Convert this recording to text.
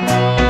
Música